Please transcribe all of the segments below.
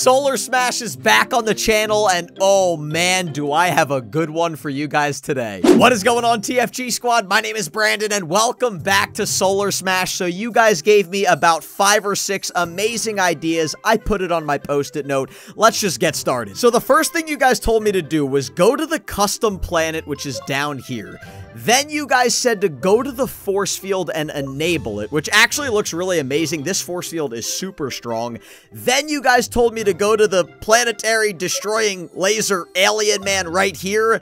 Solar Smash is back on the channel, and oh man, do I have a good one for you guys today. What is going on, TFG Squad? My name is Brandon, and welcome back to Solar Smash. So you guys gave me about five or six amazing ideas. I put it on my post-it note. Let's just get started. So the first thing you guys told me to do was go to the custom planet, which is down here. Then you guys said to go to the force field and enable it, which actually looks really amazing. This force field is super strong. Then you guys told me to go to the planetary destroying laser alien man right here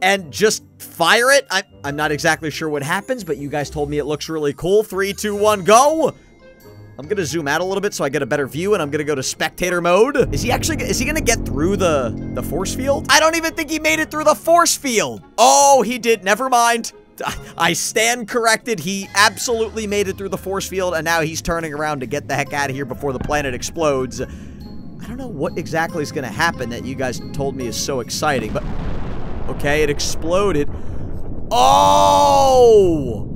and just fire it. I, I'm not exactly sure what happens, but you guys told me it looks really cool. Three, two, one, go! I'm gonna zoom out a little bit so I get a better view, and I'm gonna go to spectator mode. Is he actually, is he gonna get through the, the force field? I don't even think he made it through the force field. Oh, he did, never mind. I stand corrected. He absolutely made it through the force field, and now he's turning around to get the heck out of here before the planet explodes. I don't know what exactly is going to happen that you guys told me is so exciting, but... Okay, it exploded. Oh!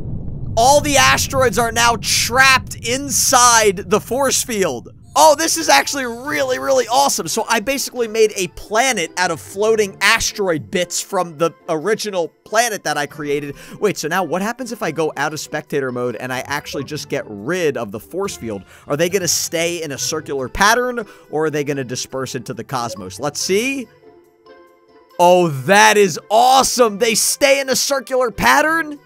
All the asteroids are now trapped inside the force field. Oh, this is actually really, really awesome. So I basically made a planet out of floating asteroid bits from the original planet that I created. Wait, so now what happens if I go out of spectator mode and I actually just get rid of the force field? Are they going to stay in a circular pattern or are they going to disperse into the cosmos? Let's see. Oh, that is awesome. They stay in a circular pattern?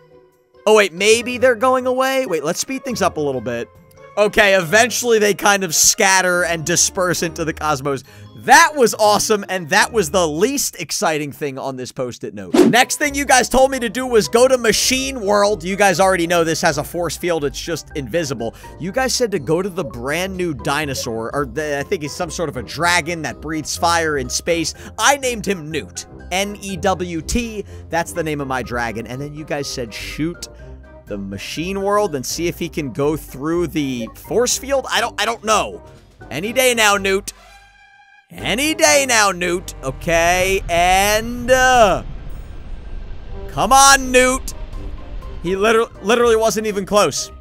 Oh, wait, maybe they're going away? Wait, let's speed things up a little bit. Okay, eventually they kind of scatter and disperse into the cosmos. That was awesome, and that was the least exciting thing on this post-it note. Next thing you guys told me to do was go to Machine World. You guys already know this has a force field. It's just invisible. You guys said to go to the brand new dinosaur, or the, I think he's some sort of a dragon that breathes fire in space. I named him Newt. N-E-W-T. That's the name of my dragon. And then you guys said shoot the machine world and see if he can go through the force field? I don't I don't know. Any day now, Newt. Any day now, Newt. Okay, and uh Come on, Newt. He literally literally wasn't even close.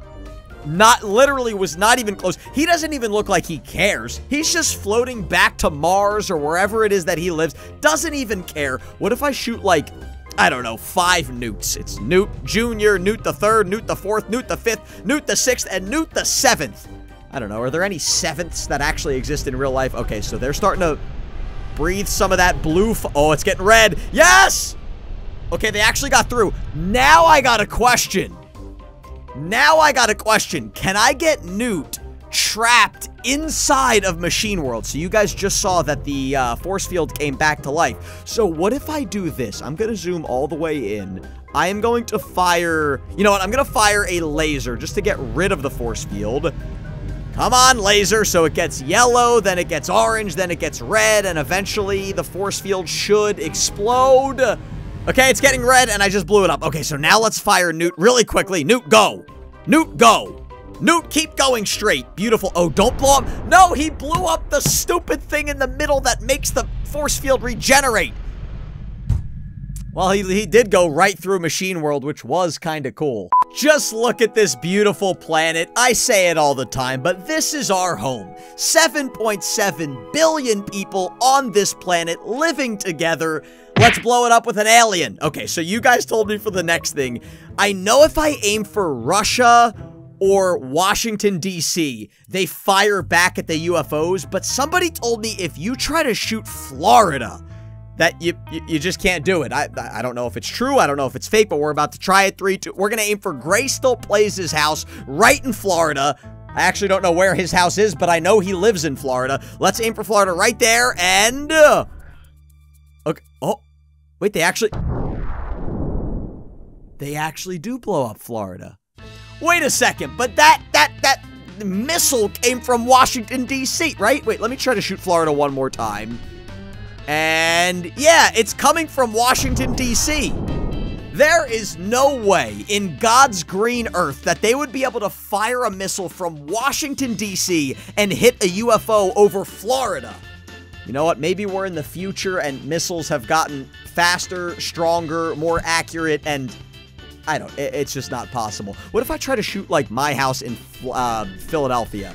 Not literally was not even close. He doesn't even look like he cares. He's just floating back to Mars or wherever it is that he lives. Doesn't even care. What if I shoot like I don't know, five Newts. It's Newt Jr., Newt the third, Newt the fourth, Newt the fifth, Newt the sixth, and Newt the seventh. I don't know, are there any sevenths that actually exist in real life? Okay, so they're starting to breathe some of that blue Oh, it's getting red. Yes! Okay, they actually got through. Now I got a question. Now I got a question. Can I get Newt trapped inside of Machine World. So you guys just saw that the uh, force field came back to life. So what if I do this? I'm going to zoom all the way in. I am going to fire... You know what? I'm going to fire a laser just to get rid of the force field. Come on, laser. So it gets yellow, then it gets orange, then it gets red, and eventually the force field should explode. Okay, it's getting red, and I just blew it up. Okay, so now let's fire Newt really quickly. Newt, go. Newt, go. Newt, keep going straight. Beautiful. Oh, don't blow up. No, he blew up the stupid thing in the middle that makes the force field regenerate. Well, he, he did go right through Machine World, which was kind of cool. Just look at this beautiful planet. I say it all the time, but this is our home. 7.7 billion people on this planet living together. Let's blow it up with an alien. Okay, so you guys told me for the next thing. I know if I aim for Russia or Washington, D.C., they fire back at the UFOs, but somebody told me if you try to shoot Florida, that you, you, you just can't do it. I I don't know if it's true. I don't know if it's fake, but we're about to try it. Three, two. We're gonna aim for Gray Still plays his house right in Florida. I actually don't know where his house is, but I know he lives in Florida. Let's aim for Florida right there, and uh, okay. Oh, wait, they actually they actually do blow up Florida. Wait a second, but that, that, that missile came from Washington, D.C., right? Wait, let me try to shoot Florida one more time. And yeah, it's coming from Washington, D.C. There is no way in God's green earth that they would be able to fire a missile from Washington, D.C. and hit a UFO over Florida. You know what? Maybe we're in the future and missiles have gotten faster, stronger, more accurate, and I don't, it, it's just not possible. What if I try to shoot, like, my house in uh, Philadelphia?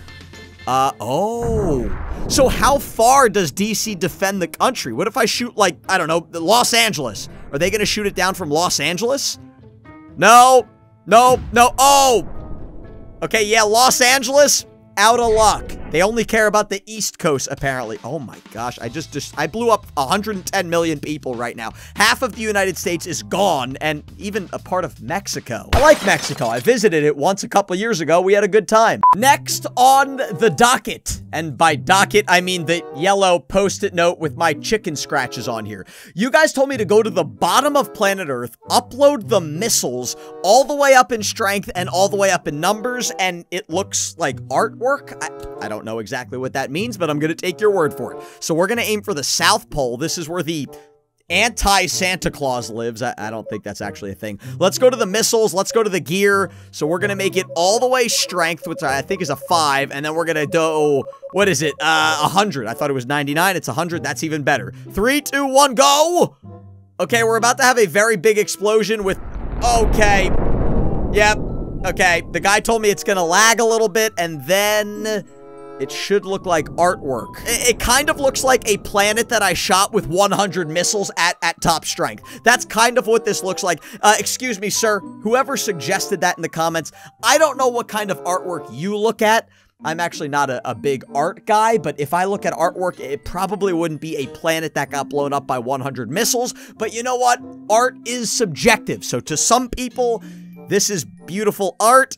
Uh, oh. So how far does DC defend the country? What if I shoot, like, I don't know, Los Angeles? Are they to shoot it down from Los Angeles? No. No. No. Oh. Okay, yeah, Los Angeles, out of luck. They only care about the East Coast, apparently. Oh my gosh, I just, just, I blew up 110 million people right now. Half of the United States is gone, and even a part of Mexico. I like Mexico. I visited it once a couple years ago. We had a good time. Next on the docket, and by docket, I mean the yellow post-it note with my chicken scratches on here. You guys told me to go to the bottom of planet Earth, upload the missiles all the way up in strength and all the way up in numbers, and it looks like artwork. I, I don't know exactly what that means, but I'm going to take your word for it. So we're going to aim for the South Pole. This is where the anti-Santa Claus lives. I, I, don't think that's actually a thing. Let's go to the missiles. Let's go to the gear. So we're going to make it all the way strength, which I think is a 5. And then we're going to do, what is it? Uh, 100. I thought it was 99. It's a 100. That's even better. Three, two, one, go! Okay, we're about to have a very big explosion with... Okay. Yep. Okay. The guy told me it's going to lag a little bit, and then... It should look like artwork. It, it, kind of looks like a planet that I shot with 100 missiles at, at top strength. That's kind of what this looks like. Uh, excuse me, sir. Whoever suggested that in the comments, I don't know what kind of artwork you look at. I'm actually not a, a big art guy, but if I look at artwork, it probably wouldn't be a planet that got blown up by 100 missiles. But you know what? Art is subjective. So to some people, this is beautiful art.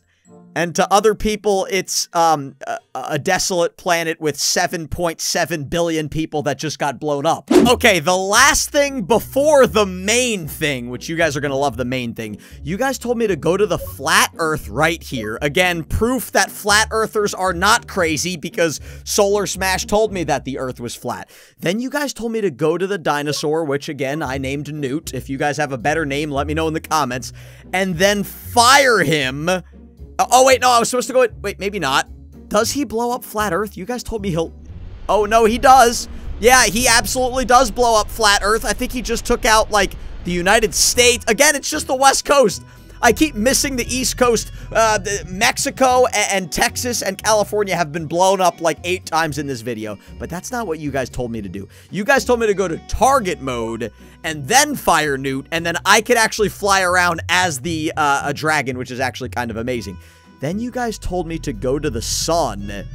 And to other people, it's um, a, a desolate planet with 7.7 billion people that just got blown up. Okay, the last thing before the main thing, which you guys are going to love the main thing. You guys told me to go to the flat earth right here. Again, proof that flat earthers are not crazy because Solar Smash told me that the earth was flat. Then you guys told me to go to the dinosaur, which again, I named Newt. If you guys have a better name, let me know in the comments. And then fire him Oh, oh, wait, no, I was supposed to go... Wait, maybe not. Does he blow up flat Earth? You guys told me he'll... Oh, no, he does. Yeah, he absolutely does blow up flat Earth. I think he just took out, like, the United States. Again, it's just the West Coast. I keep missing the East Coast. Uh, Mexico and, and, Texas and California have been blown up like eight times in this video, but that's not what you guys told me to do. You guys told me to go to target mode and then fire Newt, and then I could actually fly around as the uh, a dragon, which is actually kind of amazing. Then you guys told me to go to the sun.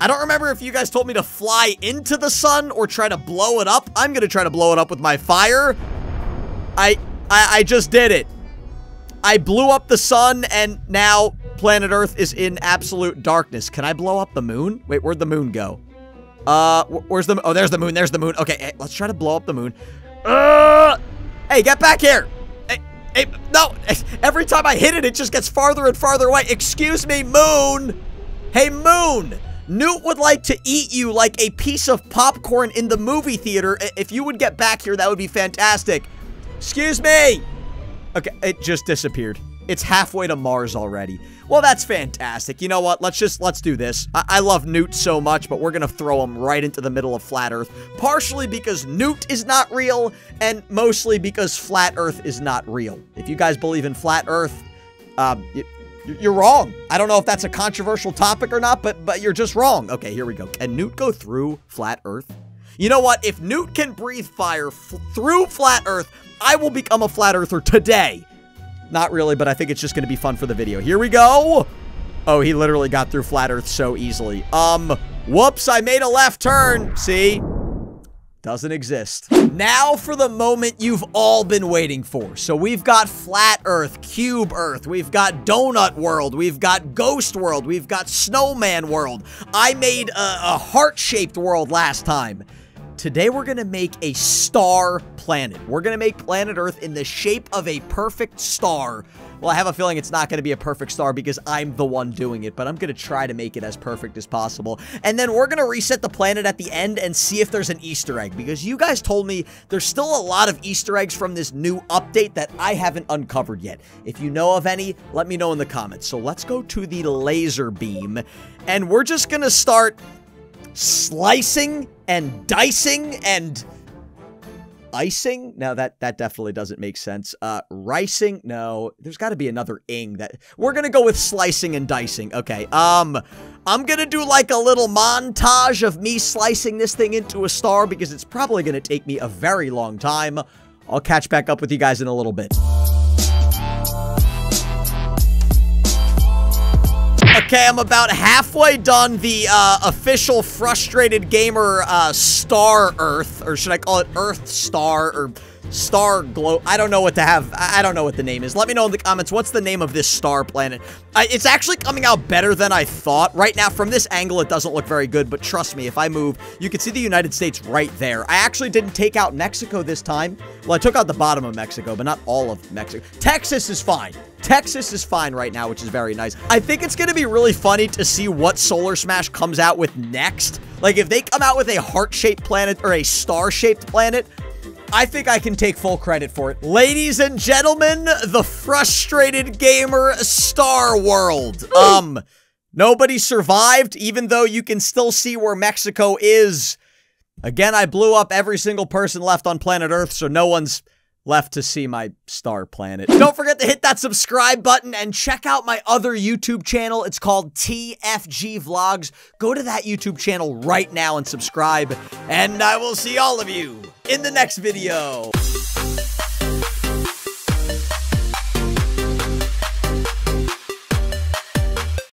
I don't remember if you guys told me to fly into the sun or try to blow it up. I'm to try to blow it up with my fire. I, I, I just did it. I blew up the sun, and now planet Earth is in absolute darkness. Can I blow up the moon? Wait, where'd the moon go? Uh, where's the... Oh, there's the moon. There's the moon. Okay, hey, let's try to blow up the moon. Uh, hey, get back here. Hey, hey, no. Every time I hit it, it just gets farther and farther away. Excuse me, moon. Hey, moon. Newt would like to eat you like a piece of popcorn in the movie theater. If you would get back here, that would be fantastic. Excuse me. Okay, it just disappeared. It's halfway to Mars already. Well, that's fantastic. You know what? Let's just, let's do this. I, I love Newt so much, but we're gonna throw him right into the middle of Flat Earth. Partially because Newt is not real, and mostly because Flat Earth is not real. If you guys believe in Flat Earth, um, you, you're wrong. I don't know if that's a controversial topic or not, but but you're just wrong. Okay, here we go. Can Newt go through Flat Earth? You know what? If Newt can breathe fire through Flat Earth, I will become a flat earther today. Not really, but I think it's just going to be fun for the video. Here we go. Oh, he literally got through flat earth so easily. Um, whoops, I made a left turn. See? Doesn't exist. Now for the moment you've all been waiting for. So we've got Flat Earth, Cube Earth, we've got Donut World, we've got Ghost World, we've got Snowman World. I made a, a heart-shaped world last time. Today we're going to make a star planet. We're going to make planet Earth in the shape of a perfect star. Well, I have a feeling it's not going to be a perfect star because I'm the one doing it, but I'm going to try to make it as perfect as possible. And then we're going to reset the planet at the end and see if there's an Easter egg because you guys told me there's still a lot of Easter eggs from this new update that I haven't uncovered yet. If you know of any, let me know in the comments. So let's go to the laser beam and we're just going to start slicing and dicing and icing? Now that that definitely doesn't make sense. Uh, ricing? No, there's got to be another ing that we're gonna go with slicing and dicing. Okay. Um, I'm gonna do like a little montage of me slicing this thing into a star because it's probably gonna take me a very long time. I'll catch back up with you guys in a little bit. Okay, I'm about halfway done the uh, official Frustrated Gamer uh, Star Earth, or should I call it Earth Star, or Star Glow. I don't know what to have. I don't know what the name is. Let me know in the comments. What's the name of this star planet? Uh, it's actually coming out better than I thought. Right now, from this angle, it doesn't look very good, but trust me, if I move, you can see the United States right there. I actually didn't take out Mexico this time. Well, I took out the bottom of Mexico, but not all of Mexico. Texas is fine. Texas is fine right now, which is very nice. I think it's going to be really funny to see what Solar Smash comes out with next. Like, if they come out with a heart-shaped planet or a star-shaped planet, I think I can take full credit for it. Ladies and gentlemen, the frustrated gamer Star World. Um, nobody survived, even though you can still see where Mexico is. Again, I blew up every single person left on planet Earth, so no one's left to see my star planet. Don't forget to hit that subscribe button and check out my other YouTube channel. It's called TFG Vlogs. Go to that YouTube channel right now and subscribe, and I will see all of you in the next video.